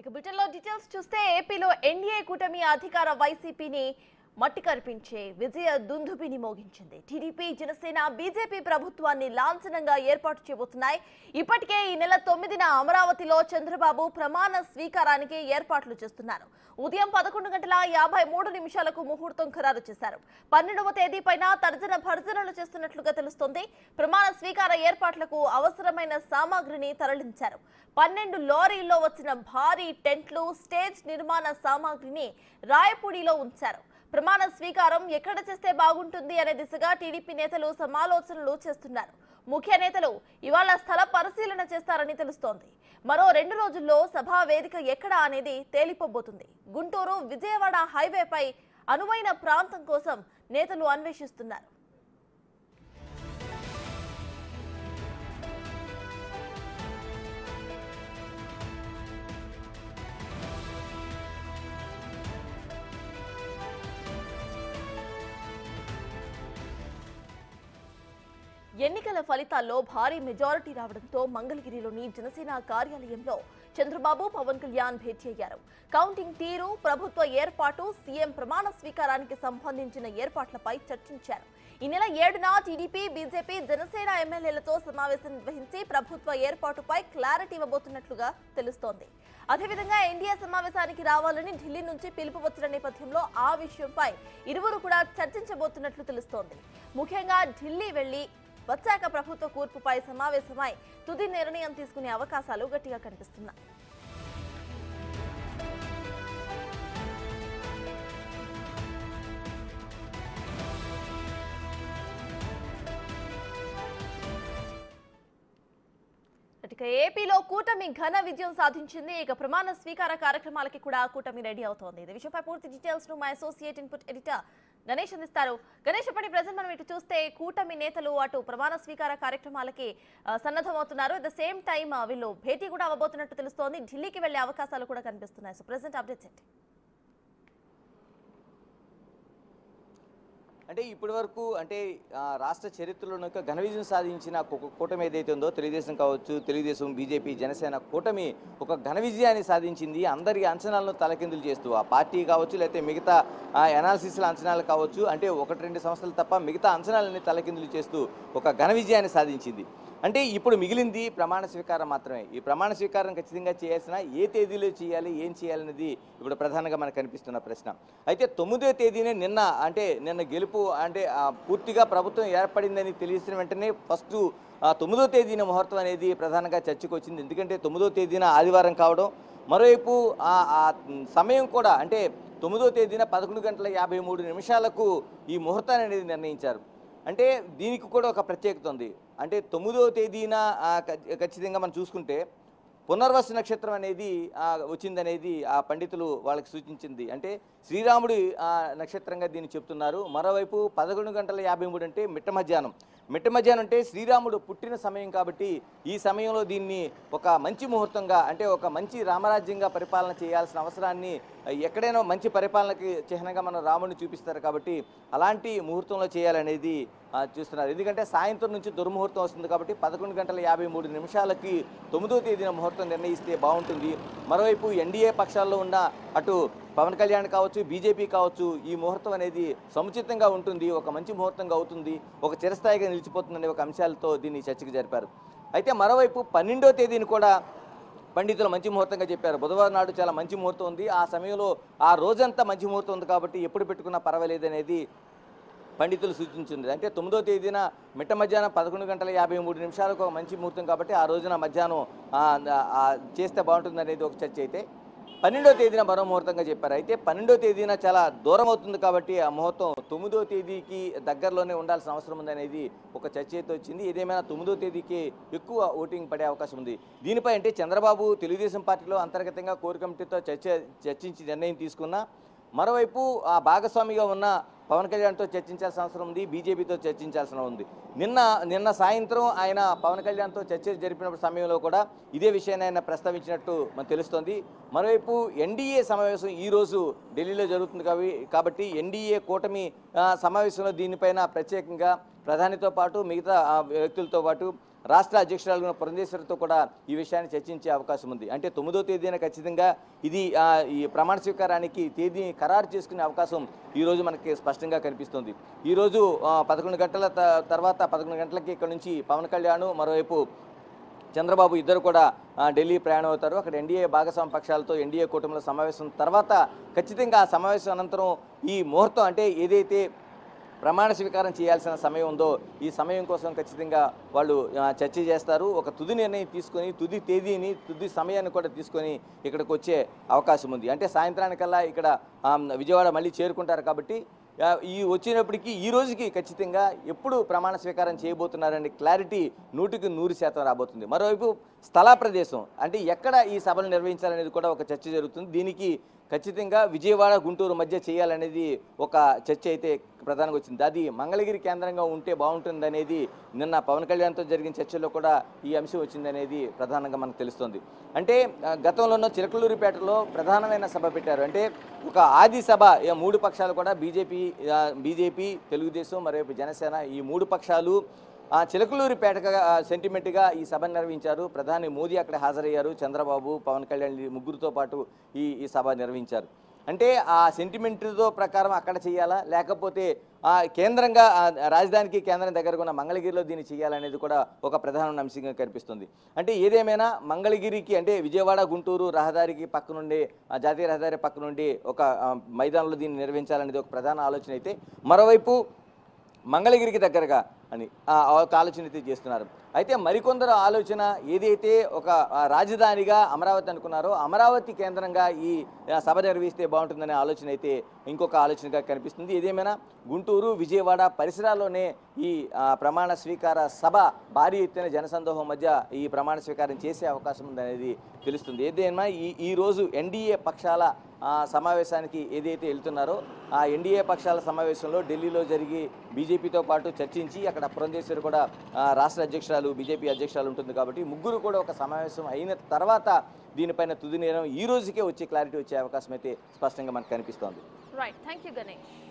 ఇక బులెటిన్లో డీటెయిల్స్ చూస్తే ఏపీలో ఎన్డీఏ కూటమి అధికార వైసీపీని మట్టి కనిపించే విజయ దుందుబిని మోగించింది. టీడీపీ జనసేన బీజేపీ ప్రభుత్వాన్ని లాంఛనంగా ఏర్పాటు చేయబోతున్నాయి. ఇప్పటికే ఈ నెల తొమ్మిదిన అమరావతిలో చంద్రబాబు ప్రమాణ స్వీకారానికి ఏర్పాట్లు చేస్తున్నారు. ఉదయం పదకొండు గంటల యాభై మూడు నిమిషాలకు ముహూర్తం ఖరారు చేశారు. పన్నెండవ తేదీ పైన తర్జన భర్జనలు చేస్తున్నట్లుగా తెలుస్తోంది. ప్రమాణ స్వీకార ఏర్పాట్లకు అవసరమైన సామాగ్రిని తరలించారు. పన్నెండు లారీల్లో వచ్చిన భారీ టెంట్లు స్టేజ్ నిర్మాణ సామాగ్రిని రాయపూడిలో ఉంచారు. ప్రమాణ స్వీకారం ఎక్కడ చేస్తే బాగుంటుంది అనే దిశగా టీడీపీ నేతలు సమాలోచనలు చేస్తున్నారు. ముఖ్య నేతలు ఇవాళ స్థల పరిశీలన చేస్తారని తెలుస్తోంది. మరో రెండు రోజుల్లో సభా వేదిక ఎక్కడ అనేది తేలిపోబోతుంది. గుంటూరు విజయవాడ హైవేపై అనువైన ప్రాంతం కోసం నేతలు అన్వేషిస్తున్నారు. ఎన్నికల ఫలితాల్లో భారీ మెజారిటీ రావడంతో మంగళగిరిలోని జనసేన కార్యాలయంలో చంద్రబాబు పవన్ కళ్యాణ్ భేటీ అయ్యారు. కౌంటింగ్ తీరు ప్రభుత్వ ఏర్పాటు సీఎం ప్రమాణ స్వీకారానికి సంబంధించిన ఏర్పాట్లపై చర్చించారు. ఈ నెల ఏడున టీడీపీ బీజేపీ జనసేన ఎమ్మెల్యేలతో సమావేశం నిర్వహించి ప్రభుత్వ ఏర్పాటుపై క్లారిటీ ఇవ్వబోతున్నట్లుగా తెలుస్తోంది. అదేవిధంగా ఎన్డీఏ సమావేశానికి రావాలని ఢిల్లీ నుంచి పిలుపు వచ్చిన నేపథ్యంలో ఆ విషయంపై ఇరువురు కూడా చర్చించబోతున్నట్లు తెలుస్తోంది. ముఖ్యంగా ఢిల్లీ వెళ్ళి వచ్చాక ప్రభుత్వ కూర్పుపై సమావేశమై తుది నిర్ణయం తీసుకునే అవకాశాలు గట్టిగా కనిపిస్తున్నాయి. ఇక ఏపీలో కూటమి ఘన విజయం సాధించింది. ఇక ప్రమాణ స్వీకార కార్యక్రమాలకి కూడా కూటమి రెడీ అవుతోంది. ఈ విషయంపై పూర్తి డీటెయిల్స్ను my associate input editor Ganesh అందిస్తారు. గణేష్ ఇప్పటి ప్రజెంట్ మనం ఇటు చూస్తే కూటమి నేతలు అటు ప్రమాణ స్వీకార కార్యక్రమాలకి సన్నద్ధమవుతున్నారు. అట్ ద సేమ్ టైం వీళ్ళు భేటీ కూడా అవ్వబోతున్నట్టు తెలుస్తోంది. ఢిల్లీకి వెళ్ళే అవకాశాలు కూడా కనిపిస్తున్నాయి. సో ప్రజెంట్ అప్డేట్స్ ఏంటి? అంటే ఇప్పటి వరకు అంటే రాష్ట్ర చరిత్రలో ఘన విజయం సాధించిన కూటమి ఏదైతే ఉందో తెలుగుదేశం కావచ్చు తెలుగుదేశం బీజేపీ జనసేన కూటమి ఒక ఘన విజయాన్ని సాధించింది. అందరి అంచనాలను తలకిందులు చేస్తూ ఆ పార్టీ కావచ్చు లేకపోతే మిగతా ఎనాలిసిస్ల అంచనాలు కావచ్చు అంటే ఒకటి రెండు సంవత్సరాలు తప్ప మిగతా అంచనాలని తలకిందులు చేస్తూ ఒక ఘన విజయాన్ని సాధించింది. అంటే ఇప్పుడు మిగిలింది ప్రమాణ స్వీకారం మాత్రమే. ఈ ప్రమాణ స్వీకారం ఖచ్చితంగా చేయాల్సిన ఏ తేదీలో చేయాలి ఏం చేయాలనేది ఇప్పుడు ప్రధానంగా మనకు కనిపిస్తున్న ప్రశ్న. అయితే తొమ్మిదో తేదీనే నిన్న అంటే నిన్న గెలుపు అంటే పూర్తిగా ప్రభుత్వం ఏర్పడిందని తెలిసిన వెంటనే ఫస్ట్ తొమ్మిదో తేదీన ముహూర్తం అనేది ప్రధానంగా చర్చకు వచ్చింది ఎందుకంటే తొమ్మిదో తేదీన ఆదివారం కావడం మరోవైపు ఆ ఆ సమయం కూడా అంటే తొమ్మిదో తేదీన పదకొండు గంటల యాభై మూడు నిమిషాలకు ఈ ముహూర్తాన్ని అనేది నిర్ణయించారు. అంటే దీనికి కూడా ఒక ప్రత్యేకత ఉంది. అంటే తొమ్మిదవ తేదీన ఖచ్చితంగా మనం చూసుకుంటే పునర్వసు నక్షత్రం అనేది వచ్చిందనేది ఆ పండితులు వాళ్ళకి సూచించింది. అంటే శ్రీరాముడి ఆ, నక్షత్రంగా దీన్ని చెప్తున్నారు. మరోవైపు పదకొండు గంటల యాభై మూడు అంటే మిట్ట మధ్యాహ్నం. మిట్ట మధ్యాహ్నం అంటే శ్రీరాముడు పుట్టిన సమయం కాబట్టి ఈ సమయంలో దీన్ని ఒక మంచి ముహూర్తంగా అంటే ఒక మంచి రామరాజ్యంగా పరిపాలన చేయాల్సిన అవసరాన్ని ఎక్కడైనా మంచి పరిపాలనకి చిహ్నంగా మనం రాముడిని చూపిస్తారు కాబట్టి అలాంటి ముహూర్తంలో చేయాలనేది చూస్తున్నారు. ఎందుకంటే సాయంత్రం నుంచి దుర్ముహూర్తం వస్తుంది కాబట్టి పదకొండు గంటల యాభై మూడు నిమిషాలకి తొమ్మిదో తేదీన ముహూర్తం నిర్ణయిస్తే బాగుంటుంది. మరోవైపు ఎన్డీఏ పక్షాల్లో ఉన్న అటు పవన్ కళ్యాణ్ కావచ్చు బీజేపీ కావచ్చు ఈ ముహూర్తం అనేది సముచితంగా ఉంటుంది ఒక మంచి ముహూర్తంగా అవుతుంది ఒక చిరస్థాయిగా నిలిచిపోతుందనే ఒక అంశాలతో దీన్ని చర్చకు జరిపారు. అయితే మరోవైపు పన్నెండో తేదీని కూడా పండితులు మంచి ముహూర్తంగా చెప్పారు. బుధవారం నాడు చాలా మంచి ముహూర్తం ఉంది. ఆ సమయంలో ఆ రోజంతా మంచి ముహూర్తం ఉంది కాబట్టి ఎప్పుడు పెట్టుకున్నా పర్వాలేదు అనేది పండితులు సూచించింది. అంటే తొమ్మిదో తేదీన మిట్ట మధ్యాహ్నం పదకొండు గంటల యాభై మూడు నిమిషాలకు ఒక మంచి ముహూర్తం కాబట్టి ఆ రోజున మధ్యాహ్నం చేస్తే బాగుంటుంది అనేది ఒక చర్చ అయితే. పన్నెండో తేదీన మరో ముహూర్తంగా చెప్పారు. అయితే పన్నెండో తేదీన చాలా దూరం అవుతుంది కాబట్టి ఆ ముహూర్తం తొమ్మిదో తేదీకి దగ్గరలోనే ఉండాల్సిన అవసరం ఉందనేది ఒక చర్చ అయితే వచ్చింది. ఏదేమైనా తొమ్మిదో తేదీకి ఎక్కువ ఓటింగ్ పడే అవకాశం ఉంది. దీనిపై అంటే చంద్రబాబు తెలుగుదేశం పార్టీలో అంతర్గతంగా కోర్ కమిటీతో చర్చ చర్చించి నిర్ణయం తీసుకున్నా మరోవైపు ఆ భాగస్వామిగా ఉన్న పవన్ కళ్యాణ్తో చర్చించాల్సిన అవసరం ఉంది బీజేపీతో చర్చించాల్సిన ఉంది. నిన్న నిన్న సాయంత్రం ఆయన పవన్ కళ్యాణ్తో చర్చ జరిపినప్పుడు సమయంలో కూడా ఇదే విషయాన్ని ఆయన ప్రస్తావించినట్టు మనకు తెలుస్తోంది. మరోవైపు ఎన్డీఏ సమావేశం ఈ రోజు ఢిల్లీలో జరుగుతుంది కావి కాబట్టి ఎన్డీఏ కూటమి సమావేశంలో దీనిపైన ప్రత్యేకంగా ప్రధానితో పాటు మిగతా వ్యక్తులతో పాటు రాష్ట్ర అధ్యక్షురాలు పురంధేశ్వరితో కూడా ఈ విషయాన్ని చర్చించే అవకాశం ఉంది. అంటే తొమ్మిదో తేదీన ఖచ్చితంగా ఇది ఈ ప్రమాణ స్వీకారానికి తేదీని ఖరారు చేసుకునే అవకాశం ఈరోజు మనకి స్పష్టంగా కనిపిస్తుంది. ఈరోజు పదకొండు గంటల త- తర్వాత పదకొండు గంటలకి ఇక్కడ నుంచి పవన్ కళ్యాణ్ మరోవైపు చంద్రబాబు ఇద్దరు కూడా ఢిల్లీ ప్రయాణం అవుతారు అక్కడ ఎన్డీఏ భాగస్వామ్య పక్షాలతో ఎన్డీఏ కూటమిలో సమావేశం తర్వాత ఖచ్చితంగా ఆ సమావేశం అనంతరం ఈ ముహూర్తం అంటే ఏదైతే ప్రమాణ స్వీకారం చేయాల్సిన సమయం ఉందో ఈ సమయం కోసం ఖచ్చితంగా వాళ్ళు చర్చ చేస్తారు. ఒక తుది నిర్ణయం తీసుకొని తుది తేదీని తుది సమయాన్ని కూడా తీసుకొని ఇక్కడికి వచ్చే అవకాశం ఉంది. అంటే సాయంత్రానికల్లా ఇక్కడ విజయవాడ మళ్ళీ చేరుకుంటారు కాబట్టి ఈ వచ్చినప్పటికీ ఈ రోజుకి ఖచ్చితంగా ఎప్పుడు ప్రమాణ స్వీకారం చేయబోతున్నారనే క్లారిటీ నూటికి నూరు శాతం రాబోతుంది. మరోవైపు స్థల ప్రదేశం అంటే ఎక్కడ ఈ సభలు నిర్వహించాలనేది కూడా ఒక చర్చ జరుగుతుంది. దీనికి ఖచ్చితంగా విజయవాడ గుంటూరు మధ్య చేయాలనేది ఒక చర్చ అయితే ప్రధానంగా వచ్చింది. అది మంగళగిరి కేంద్రంగా ఉంటే బాగుంటుంది అనేది నిన్న పవన్ కళ్యాణ్తో జరిగిన చర్చలో కూడా ఈ అంశం వచ్చిందనేది ప్రధానంగా మనకు తెలుస్తుంది. అంటే గతంలో గతంలోనో చిలకలూరిపేటలో ప్రధానమైన సభ పెట్టారు. అంటే ఒక ఆది సభ ఈ మూడు పక్షాలు కూడా బీజేపీ బీజేపీ తెలుగుదేశం మరోవైపు జనసేన ఈ మూడు పక్షాలు చిలకలూరిపేటగా సెంటిమెంట్గా ఈ సభను నిర్వహించారు. ప్రధాని మోదీ అక్కడ హాజరయ్యారు. చంద్రబాబు పవన్ కళ్యాణ్ ముగ్గురితో పాటు ఈ ఈ సభ నిర్వహించారు. అంటే ఆ సెంటిమెంట్తో ప్రకారం అక్కడ చేయాలా? లేకపోతే కేంద్రంగా రాజధానికి కేంద్రం దగ్గరగా ఉన్న మంగళగిరిలో దీన్ని చేయాలనేది కూడా ఒక ప్రధాన అంశంగా కనిపిస్తుంది. అంటే ఏదేమైనా మంగళగిరికి అంటే విజయవాడ గుంటూరు రహదారికి పక్క నుండి ఆ జాతీయ రహదారి పక్క నుండి ఒక మైదానంలో దీన్ని నిర్వహించాలనేది ఒక ప్రధాన ఆలోచన అయితే మరోవైపు మంగళగిరికి దగ్గరగా అని ఒక ఆలోచన అయితే చేస్తున్నారు. అయితే మరికొందరు ఆలోచన ఏదైతే ఒక రాజధానిగా అమరావతి అనుకున్నారో అమరావతి కేంద్రంగా ఈ సభ నిర్వహిస్తే బాగుంటుందనే ఆలోచన అయితే ఇంకొక ఆలోచనగా కనిపిస్తుంది. ఏదేమైనా గుంటూరు విజయవాడ పరిసరాల్లోనే ఈ ప్రమాణ స్వీకార సభ భారీ ఎత్తున జనసందోహం మధ్య ఈ ప్రమాణ స్వీకారం చేసే అవకాశం ఉందనేది తెలుస్తుంది. ఏదైనా ఈ ఈ రోజు ఎన్డీఏ పక్షాల సమావేశానికి ఏదైతే వెళ్తున్నారో ఆ ఎన్డీఏ పక్షాల సమావేశంలో ఢిల్లీలో జరిగి బీజేపీతో పాటు చర్చించి అక్కడ పురంధేశ్వరి కూడా రాష్ట్ర అధ్యక్షురాలు బీజేపీ అధ్యక్షురాలు ఉంటుంది కాబట్టి ముగ్గురు కూడా ఒక సమావేశం అయిన తర్వాత దీనిపైన తుది నేరం ఈ రోజుకే వచ్చే క్లారిటీ వచ్చే అవకాశం అయితే స్పష్టంగా మనకు కనిపిస్తోంది. Right thank you Ganesh